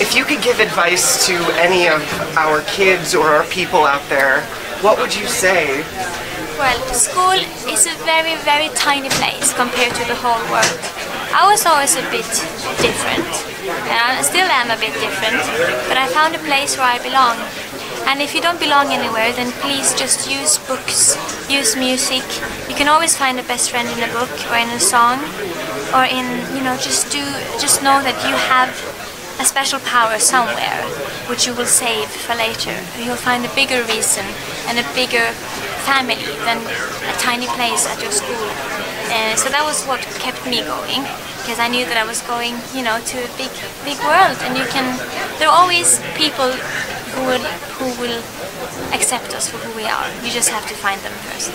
If you could give advice to any of our kids or our people out there, what would you say? Well, school is a very, very tiny place compared to the whole world. I was always a bit different, and I still am a bit different, but I found a place where I belong. And if you don't belong anywhere, then please just use books, use music. You can always find a best friend in a book or in a song, or in, you know, just do, just know that you have a special power somewhere, which you will save for later. You'll find a bigger reason and a bigger family than a tiny place at your school. Uh, so that was what kept me going, because I knew that I was going, you know, to a big, big world, and you can. There are always people who will, who will accept us for who we are. You just have to find them first.